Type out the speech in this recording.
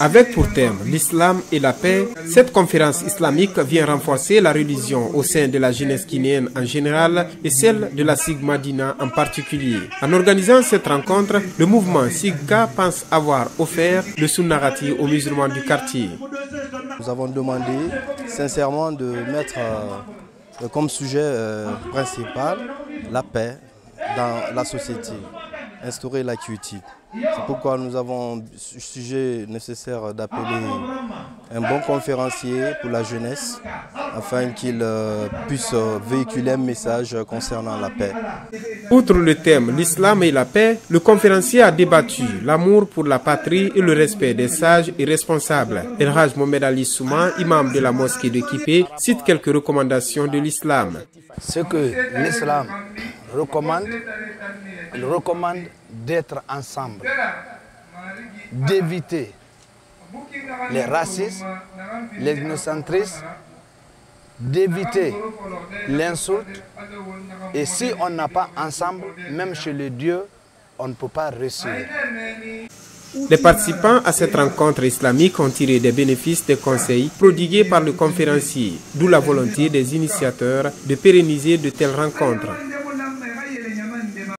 Avec pour thème l'islam et la paix, cette conférence islamique vient renforcer la religion au sein de la jeunesse guinéenne en général et celle de la Sigma Dina en particulier. En organisant cette rencontre, le mouvement Sigka pense avoir offert le sous-narratif aux musulmans du quartier. Nous avons demandé sincèrement de mettre euh, comme sujet euh, principal la paix dans la société, instaurer la quiétude. C'est pourquoi nous avons sujet nécessaire d'appeler un bon conférencier pour la jeunesse afin qu'il euh, puisse véhiculer un message concernant la paix. Outre le thème l'islam et la paix, le conférencier a débattu l'amour pour la patrie et le respect des sages et responsables. El Haj Mohamed Ali Souma, imam de la mosquée de Kipé, cite quelques recommandations de l'islam. Ce que l'islam recommande, il recommande d'être ensemble, d'éviter les racistes, l'innocentrisme, d'éviter l'insulte. Et si on n'a pas ensemble, même chez les dieux, on ne peut pas réussir. Les participants à cette rencontre islamique ont tiré des bénéfices des conseils prodigués par le conférencier, d'où la volonté des initiateurs de pérenniser de telles rencontres.